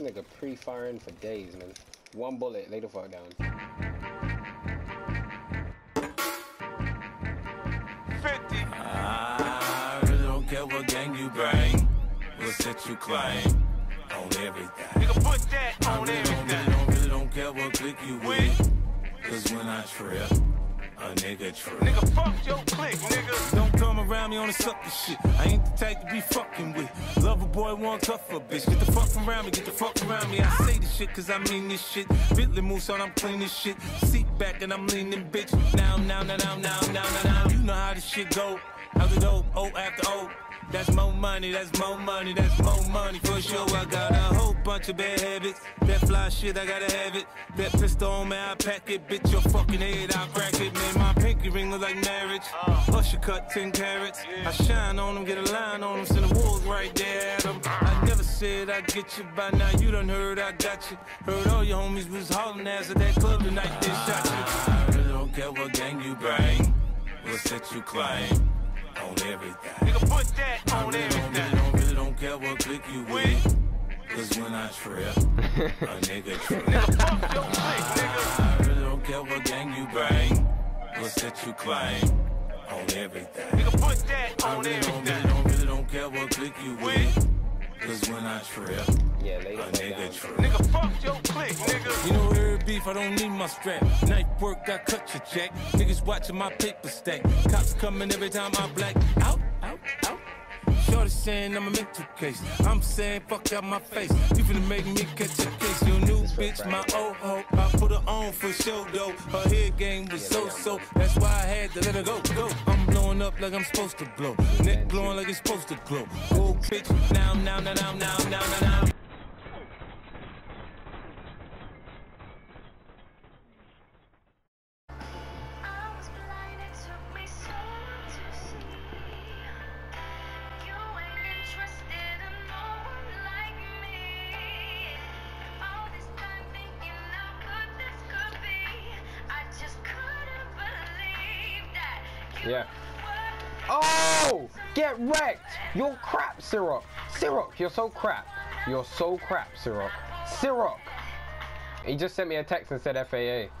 nigga pre-firing for days, man. One bullet, lay the fuck down. 50. I really don't care what gang you bang, what set you claim on everything. Nigga, put that I on really don't, really everything. don't, really don't care what click you with. Cause when I trip, a nigga trip. Nigga, fuck your clique, nigga. Don't on the shit. I ain't the type to be fucking with. Love a boy, one tougher bitch. Get the fuck around me, get the fuck around me. I say this shit cause I mean this shit. Bentley moves on, I'm clean this shit. Seat back and I'm leaning, bitch. Now, now, now, now, now, now, now, now. You know how this shit go. Oh, after dope, O after O. That's more money, that's more money, that's more money for sure. I got a whole bunch of bad habits. That fly shit, I gotta have it. That pistol on me, I pack it. Bitch, your fucking head, I'll crack it. Man, my pinky ring look like marriage. Asscher cut 10 carats. I shine on them, get a line on them, send the wolves right there at them. I never said I'd get you by now. You done heard I got you. Heard all your homies was hauling ass at that club tonight, they shot you. I really don't care what gang you bang, what set you claim on everything. Nigga, put that I on really don't, really don't, really don't care what click you with. Cause when I trip, a nigga trip. Nigga, fuck your clique, nigga. I really don't care what gang you bang, what set you claim on everything. Nigga, put that I on really don't, really don't, really don't care what click you with. Cause when I trip, Yeah, a nigga down. trip. Nigga, I don't need my strap. Knife work, I cut your check. Niggas watching my paper stack. Cops coming every time I black out, out, out. Shorty saying I'm a mental case. I'm saying fuck out my face. You finna make me catch a case. Your new bitch, my old hoe. I put her on for show though. Her head game was so so. That's why I had to let her go. Go. I'm blowing up like I'm supposed to blow. Neck glowing like it's supposed to glow. Old bitch, now, now, now, now, now, now, now, Yeah. Oh! Get wrecked! You're crap, Syrup! Syrup, you're so crap. You're so crap, Syrup. Syrup! He just sent me a text and said FAA.